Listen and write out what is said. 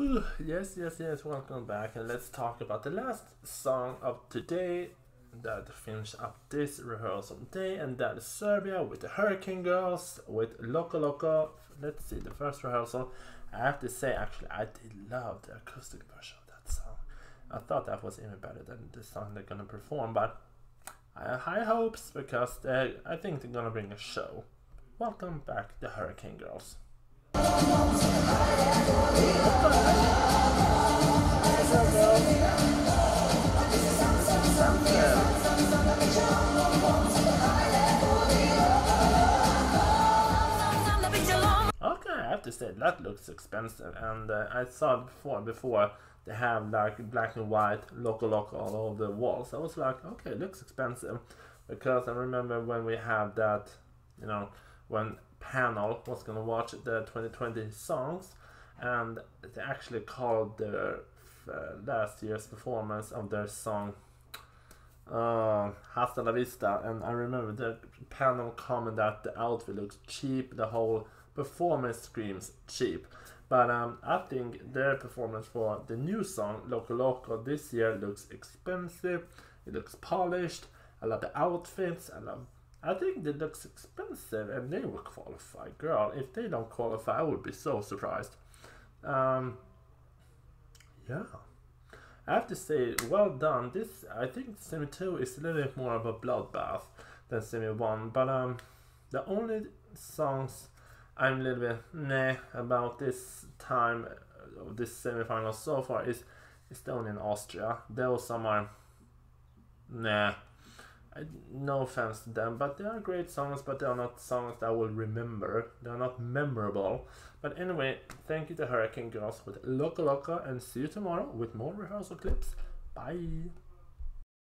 yes, yes, yes, welcome back and let's talk about the last song of today that finished up this rehearsal day and that is Serbia with the Hurricane Girls with Loco Loco. Let's see, the first rehearsal. I have to say, actually, I did love the acoustic version of that song. I thought that was even better than the song they're gonna perform, but I have high hopes because I think they're gonna bring a show. Welcome back, the Hurricane Girls. Okay, I have to say that looks expensive, and uh, I saw it before. Before they have like black and white Loco Loco all over the walls. I was like, okay, it looks expensive, because I remember when we had that, you know, when panel was gonna watch the 2020 songs, and they actually called their uh, last year's performance of their song uh, Hasta la Vista, and I remember the panel comment that the outfit looks cheap, the whole performance screams cheap. But um, I think their performance for the new song Loco Loco this year looks expensive. It looks polished. I love the outfits. I love. I think it looks expensive, and they will qualify. Girl, if they don't qualify, I would be so surprised. Um, yeah. I have to say, well done. This, I think, semi two is a little bit more of a bloodbath than semi one. But um, the only songs I'm a little bit nah about this time of this semi-final so far is Estonia and Austria. Those are nah. I, no offense to them, but they are great songs, but they are not songs that I will remember. They are not memorable. But anyway, thank you to Hurricane Girls with Loco Loco, and see you tomorrow with more rehearsal clips. Bye!